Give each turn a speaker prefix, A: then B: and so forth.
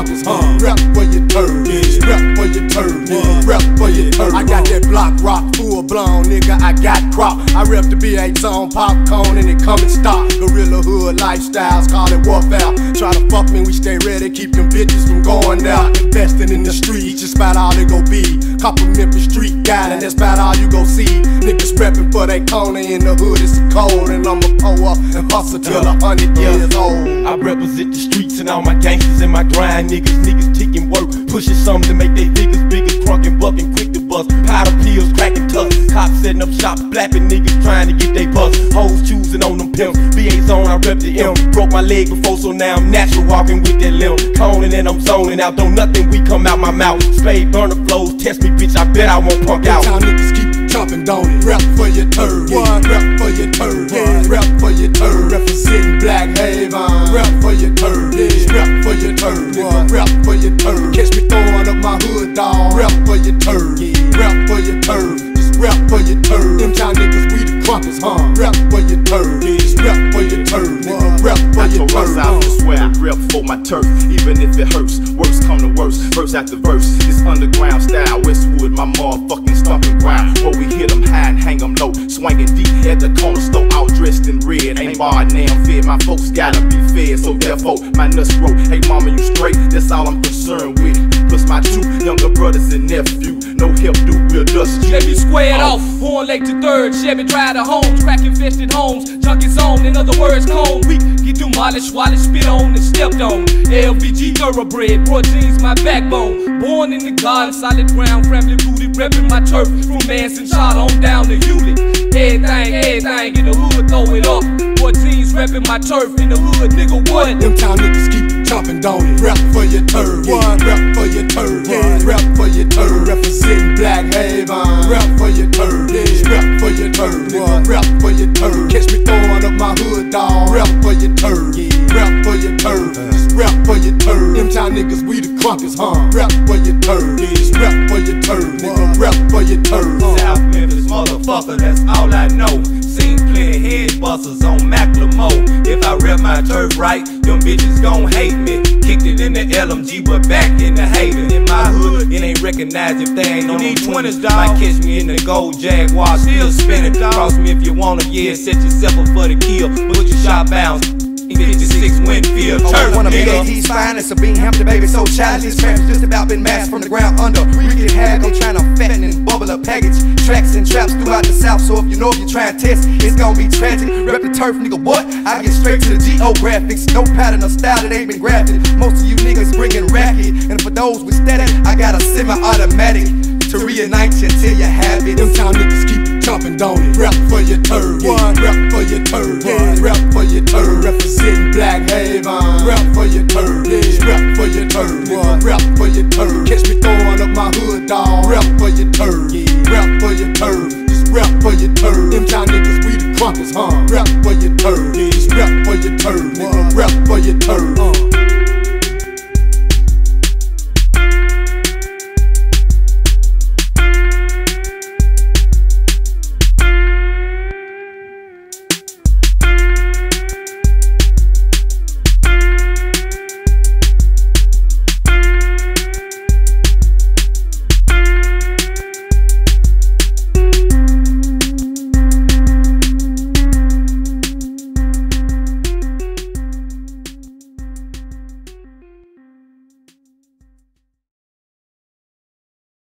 A: pockets. Huh. Rap where you turn. Rep for your turd. I got that block rock full blown, nigga. I got crop. I rep the BA zone popcorn and it come and stop. Gorilla hood lifestyles, call it warfare. Try to fuck me, we stay ready, keep them bitches from going out. Investing in the streets, just about all it go be. Couple Memphis street guy, and that's about all you go see. Niggas reppin' for they corner in the hood, it's cold, and I'ma pull up and hustle till a hundred years old.
B: I represent the streets and all my gangsters and my grind niggas. Niggas ticking work, pushing something to make they figures bigger, crunk and bucking, quick to bust. Powder pills, cracking tucks. Cops setting up shop, flapping niggas trying to get they bust. Hoes choosing on them pimps. BA zone, I rep the M. Broke my leg before, so now I'm natural walking with that limb. Coning and I'm zoning out, don't nothing we come out my mouth. Spade burner flows, test me, bitch. I bet I won't punk out.
A: How niggas keep chopping, don't it? Rep for your turd. Yeah. Rep for your turd. Yeah. Rep for your turd. Representing huh? Rep for your turf. Just rep for your turf, Nigga. Rep for
C: I
A: your turd.
C: I
A: huh?
C: swear I rep for my turf, even if it hurts. Worst come to worst, verse after verse. This underground style, Westwood, my motherfucking stomping ground. Where we hit 'em high and hang 'em low, swinging deep at the corner store, all dressed in red. Ain't bar damn fed, my folks gotta be fed, so therefore my nuts grow. Hey mama, you straight? That's all I'm concerned with. Plus my two younger brothers and nephew, no help do real dust. you.
D: Chevy squared
C: Oh.
D: off, born late to third. Chevy drive to homes, crack infested homes. Junk is on, in other words, cone weak. Get demolished while it's spit on and stepped on. LVG thoroughbred, jeans, my backbone. Born in the garden, solid ground, family rooted, reppin' my turf. From Manson, shot on down to Hewlett. Everything, everything in the hood, throw it up. Jeans, reppin' my turf in the hood, nigga, what?
A: Them time niggas keep chopping, don't it? Rep for your turd. Yeah. Rep for your turd. Yeah. Rep for your turd. Representing Black Haven. Rep for your turd. Yeah. Rep for your turd. Nigga. Rep for your turd. Catch me throwing up my hood, dog. Rep for your turd. Yeah. Rep for your turd. Just rep for your turd. Them time niggas, we the crunkers, huh? Rep for your turd. Yeah. Just rep for your turd. Nigga. Rep for your turd. Uh.
D: South Memphis, motherfucker, that's all I know. Busters on Macklemore. If I rep my turf right, them bitches gon' hate me. Kicked it in the LMG, but back in the Haven. In my hood, it ain't recognized if they ain't on the 20s, dog. Might catch me in the gold Jaguar, still spinning. Cross me if you wanna, yeah, set yourself up for the kill. Put your shot bounce. 56 Winfield,
E: Oh,
D: turf,
E: one of
D: nigga.
E: BAT's finest, a bean Hampton baby, so childish. Traps just about been masked from the ground under. We get hag, I'm trying to fatten and bubble a package. Tracks and traps throughout the south, so if you know if you try and test, it's gonna be tragic. Rep the turf, nigga, what? I get straight to the geographics. No pattern or style that ain't been grafted. Most of you niggas bringing racket, and for those with static, I got a semi-automatic to reunite you till you have it.
A: Them time niggas keep jumping, don't it? Rep for your turd, yeah. Rep for your turd, yeah. Rep for your turd. Representing Black Haven. Rep for your turd, yeah. Rep for your turd, nigga. Rep for your turd. Catch me throwing up my hood, dog. Rep for your turd, yeah. Rep for your turd. Just rep for your turd. Them y'all niggas, we the crumpets, huh? Rep for your turd, yeah. Just rep for your turd, nigga. Rep for your turd.